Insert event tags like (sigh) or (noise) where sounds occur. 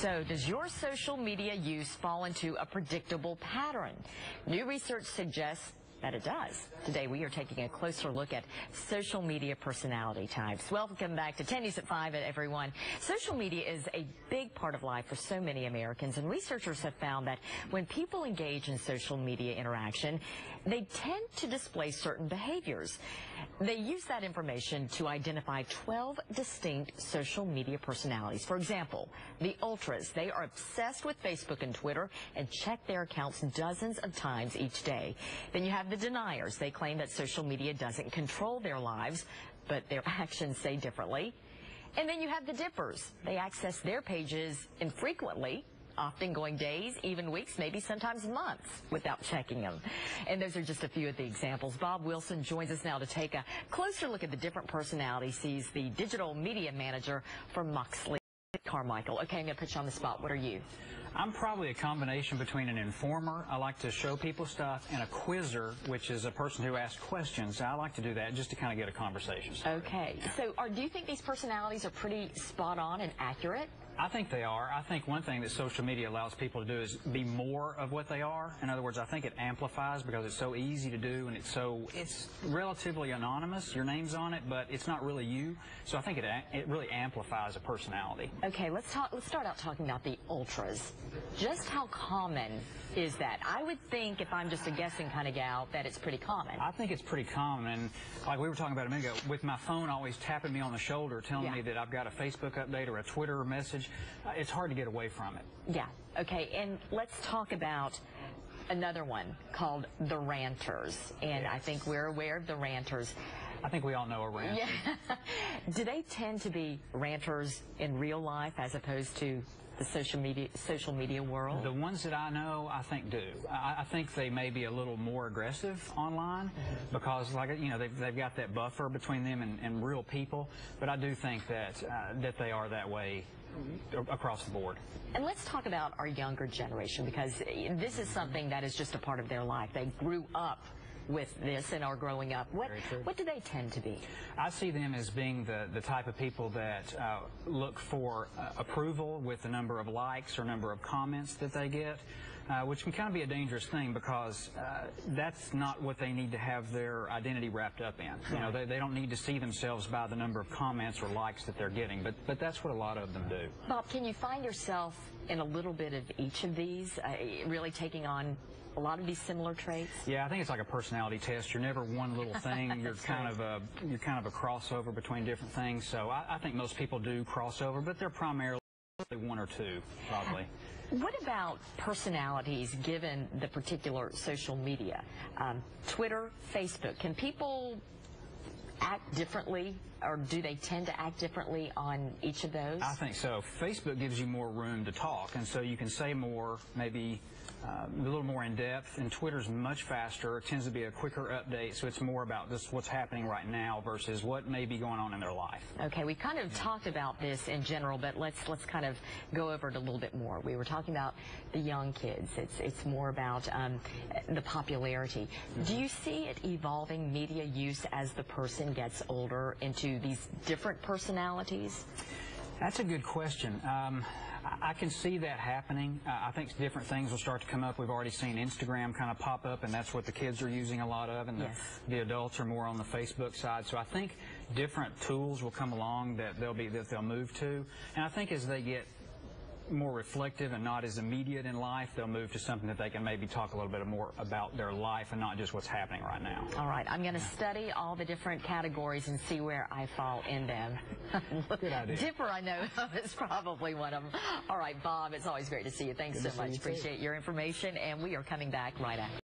So does your social media use fall into a predictable pattern? New research suggests that it does. Today we are taking a closer look at social media personality types. Welcome back to 10 News at 5 everyone. Social media is a big part of life for so many Americans and researchers have found that when people engage in social media interaction, they tend to display certain behaviors. They use that information to identify 12 distinct social media personalities. For example, the ultras, they are obsessed with Facebook and Twitter and check their accounts dozens of times each day. Then you have the deniers. They claim that social media doesn't control their lives, but their (laughs) actions say differently. And then you have the dippers. They access their pages infrequently often going days, even weeks, maybe sometimes months without checking them. And those are just a few of the examples. Bob Wilson joins us now to take a closer look at the different personalities. He's the digital media manager for Moxley Carmichael. Okay, I'm going to put you on the spot. What are you? I'm probably a combination between an informer, I like to show people stuff, and a quizzer, which is a person who asks questions. I like to do that just to kind of get a conversation started. Okay. So are, do you think these personalities are pretty spot on and accurate? I think they are. I think one thing that social media allows people to do is be more of what they are. In other words, I think it amplifies because it's so easy to do and it's so it's relatively anonymous. Your name's on it, but it's not really you. So I think it it really amplifies a personality. Okay, let's talk. Let's start out talking about the ultras. Just how common is that? I would think, if I'm just a guessing kind of gal, that it's pretty common. I think it's pretty common, and like we were talking about a minute ago, with my phone always tapping me on the shoulder, telling yeah. me that I've got a Facebook update or a Twitter message, uh, it's hard to get away from it. Yeah. Okay, and let's talk about another one called the ranters, and yes. I think we're aware of the ranters. I think we all know a ranter. Yeah. (laughs) Do they tend to be ranters in real life as opposed to the social media social media world? The ones that I know, I think do. I, I think they may be a little more aggressive online mm-hmm. because, like you know, they've, they've got that buffer between them and, and real people. But I do think that uh, that they are that way across the board. And let's talk about our younger generation because this is something that is just a part of their life. They grew up with this and are growing up. What what do they tend to be? I see them as being the, the type of people that uh, look for uh, approval with the number of likes or number of comments that they get uh, which can kind of be a dangerous thing because uh, that's not what they need to have their identity wrapped up in. You know, they, they don't need to see themselves by the number of comments or likes that they're getting, but, but that's what a lot of them do. Bob, can you find yourself in a little bit of each of these, uh, really taking on a lot of these similar traits? Yeah, I think it's like a personality test. You're never one little (laughs) thing. You're kind of a you're kind of a crossover between different things. So I, I think most people do crossover, but they're primarily one or two, probably. What about personalities given the particular social media? Um, Twitter, Facebook. Can people act differently or do they tend to act differently on each of those? I think so. Facebook gives you more room to talk, and so you can say more, maybe uh, a little more in depth, and Twitter's much faster. It tends to be a quicker update, so it's more about just what's happening right now versus what may be going on in their life. Okay, we kind of yeah. talked about this in general, but let's let's kind of go over it a little bit more. We were talking about the young kids. It's it's more about um, the popularity. Mm -hmm. Do you see it evolving media use as the person gets older into these different personalities? That's a good question. Um, I can see that happening. Uh, I think different things will start to come up. We've already seen Instagram kind of pop up, and that's what the kids are using a lot of, and yes. the, the adults are more on the Facebook side. So I think different tools will come along that they'll be that they'll move to, and I think as they get more reflective and not as immediate in life, they'll move to something that they can maybe talk a little bit more about their life and not just what's happening right now. All right. I'm going to study all the different categories and see where I fall in them. (laughs) Good idea. Dipper, I know (laughs) is probably one of them. All right, Bob, it's always great to see you. Thanks Good so much. Appreciate your information, and we are coming back right after.